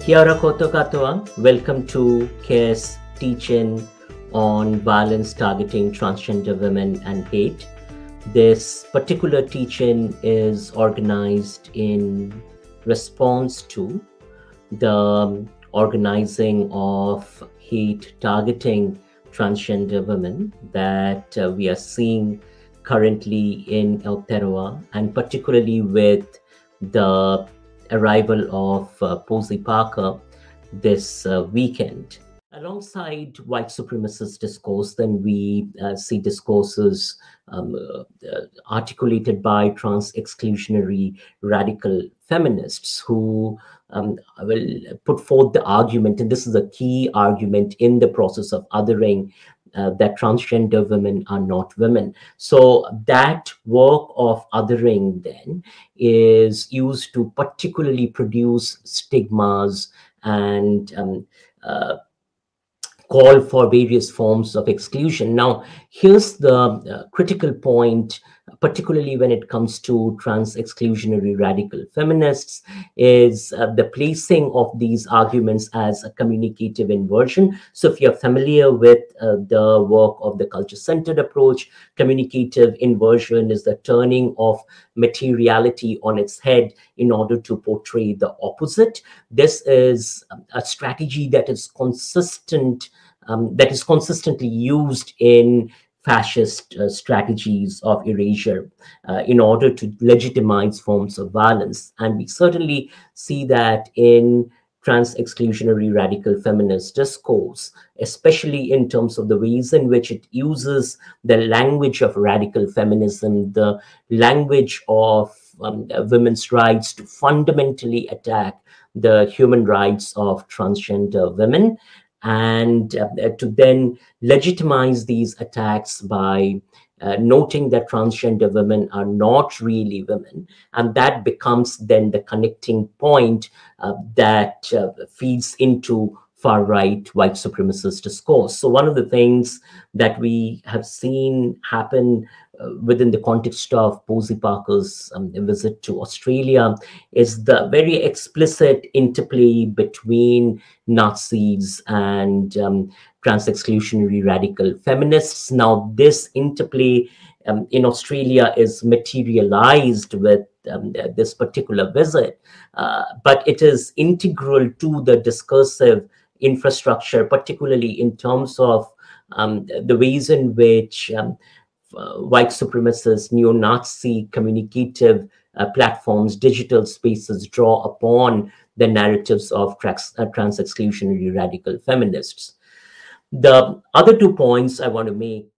Kia koto katoa. Welcome to CARE's teaching on violence targeting transgender women and hate. This particular teaching is organized in response to the organizing of hate targeting transgender women that uh, we are seeing currently in Aotearoa, and particularly with the arrival of uh, Posie Parker this uh, weekend. Alongside white supremacist discourse, then we uh, see discourses um, uh, articulated by trans exclusionary radical feminists who um, will put forth the argument, and this is a key argument in the process of othering. Uh, that transgender women are not women. So that work of othering then is used to particularly produce stigmas and um, uh, call for various forms of exclusion. Now, here's the uh, critical point, particularly when it comes to trans exclusionary radical feminists, is uh, the placing of these arguments as a communicative inversion. So, if you're familiar with uh, the work of the culture centered approach, communicative inversion is the turning of materiality on its head in order to portray the opposite. This is a strategy that is consistent um, that is consistently used in fascist uh, strategies of erasure uh, in order to legitimize forms of violence. And we certainly see that in trans exclusionary radical feminist discourse, especially in terms of the ways in which it uses the language of radical feminism, the language of um, women's rights to fundamentally attack the human rights of transgender women and uh, to then legitimize these attacks by uh, noting that transgender women are not really women. And that becomes then the connecting point uh, that uh, feeds into far right white supremacist discourse. So, one of the things that we have seen happen uh, within the context of Posie Parker's um, visit to Australia is the very explicit interplay between Nazis and um, trans exclusionary radical feminists. Now, this interplay um, in Australia is materialized with um, this particular visit, uh, but it is integral to the discursive infrastructure, particularly in terms of um, the ways in which um, uh, white supremacist, neo Nazi communicative uh, platforms, digital spaces draw upon the narratives of trans, uh, trans exclusionary radical feminists. The other two points I want to make